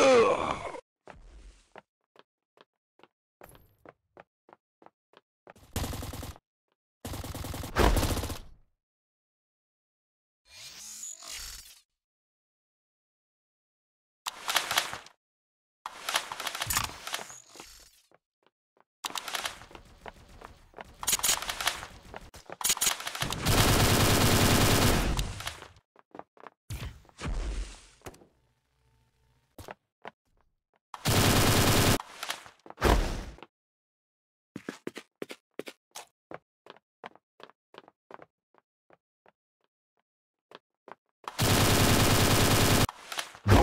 Ugh.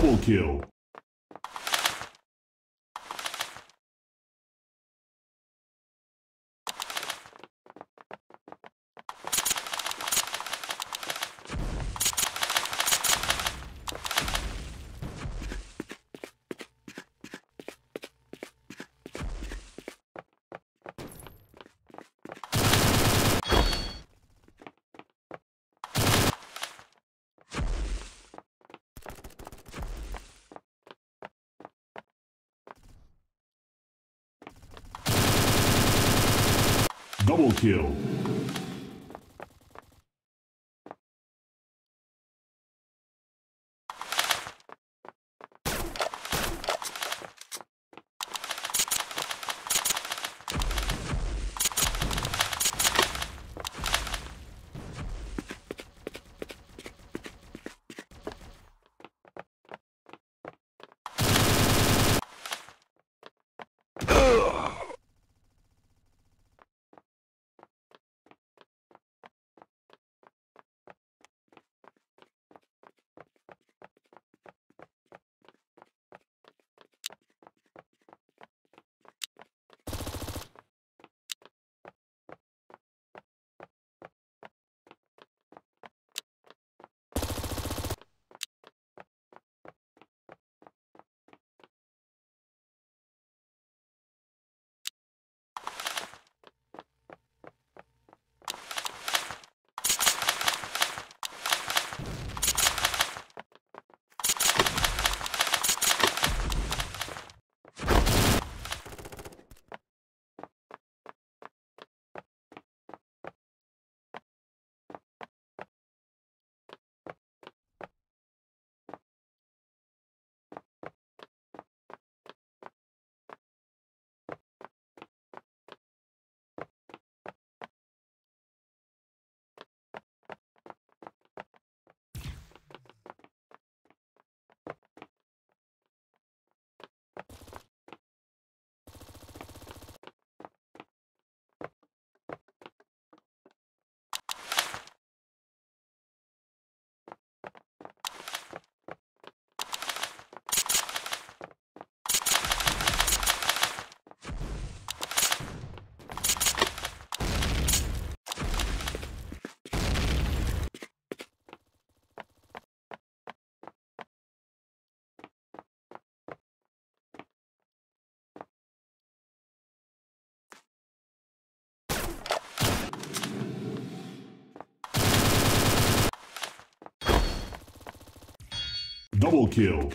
Double kill. Double kill. you Double kill.